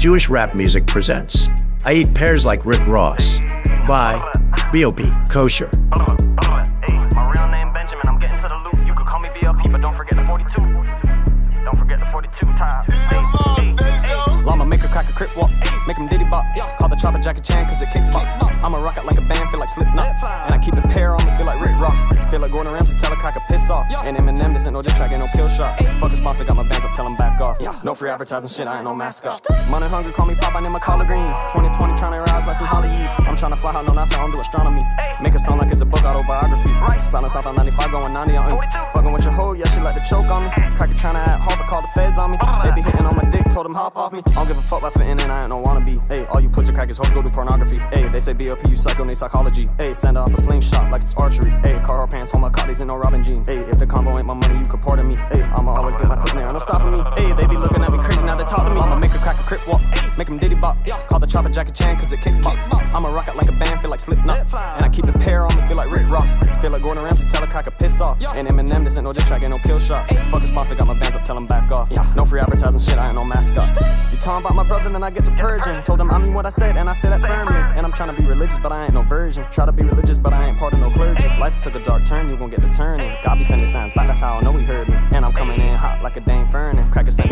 Jewish Rap Music presents I Eat Pears Like Rick Ross by BLP Kosher. Hey, my real name Benjamin. I'm getting to the loot. You could call me BLP, but don't forget the 42. Don't forget the 42 top. Hey, hey, hey. Llama make a crack a crip walk, make him diddy bop. Call the chopper Jackie Chan cause it kickbox. I'ma rock it like a band, feel like Slipknot. And I keep Feel like Gordon Ramsay, tell a cock a piss off. And Eminem, ain't no diss track, ain't no kill shot. Fuck a sponsor, got my bands up, tell him back off. Yeah. No free advertising shit, I ain't no mascot. Money hungry, call me Pop, I name my collard greens. 2020 tryna rise like some challah yeast. I'm tryna fly high, no NASA, I don't do astronomy. Make it sound like it's a book autobiography. Silent South on 95, going 90 on me. Fucking with your hoe, yeah, she like to choke on me. Cracker tryna act hard, told them hop off me. I don't give a fuck about fitting in, I ain't no wannabe. Hey, all you pussy crackers, hope go do pornography. Hey, they say BLP, you psycho, they psychology. Hey, send off a slingshot like it's archery. Hey, Carhartt pants, hold my cotties and no Robin jeans. Hey, if the combo ain't my money, you could pardon me. Hey, I'ma always get my clip there, no stopping me. Hey, they be looking at me crazy now they talk to me. I'ma make a crack a crip walk, make him diddy bop. Call the chopper Jackie Chan cause it kickbox. I'ma rock it like a band, feel like Slipknot. And I keep the pair on me, feel like Rick Ross. Feel like Gordon Ramsay, tell a cock a piss off. And Eminem, this ain't no diss track, ain't no kill shot. Fuck a sponsor, got my bands up, tell him back off. Yeah. No free advertising shit, I ain't no mascot. You talking about my brother, then I get to purging. Told him I mean what I said, and I say that firmly. And I'm trying to be religious, but I ain't no virgin. Try to be religious, but I ain't part of no clergy. Life took a dark turn, you gon' get the turning. God be sending signs back, that's how I know he heard me. And I'm coming in hot like a Dane Fernin. Cracker sent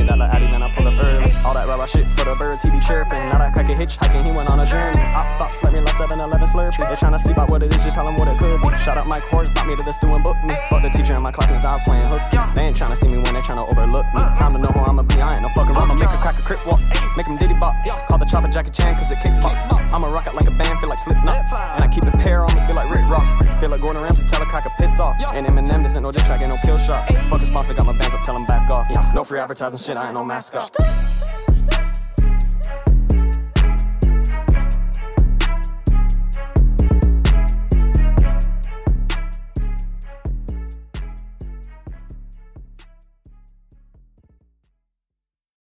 shit for the birds, he be chirping. Now that cracker hitchhiking, he went on a journey. I thought slept me like 7 Eleven Slurpee. They tryna see about what it is, just tell what it could be. Shout out Mike Horse, brought me to the stew and booked me. Fuck the teacher and my classmates, I was playing hooky. They ain't tryna see me when they tryna overlook me. Time to know who I'ma be, I ain't no fucking I'ma make a crack a crip walk, make him diddy bop. Call the chopper Jackie Chan cause it kickbox. I'ma rock it like a band, feel like Slipknot. And I keep the pair on me, feel like Rick Ross. Feel like Gordon Ramsay, tell a cock a piss off. And Eminem, ain't no diss track, ain't no kill shot. Fuck a sponsor, got my bands up, tell him back off. No free advertising shit, I ain't no mascot.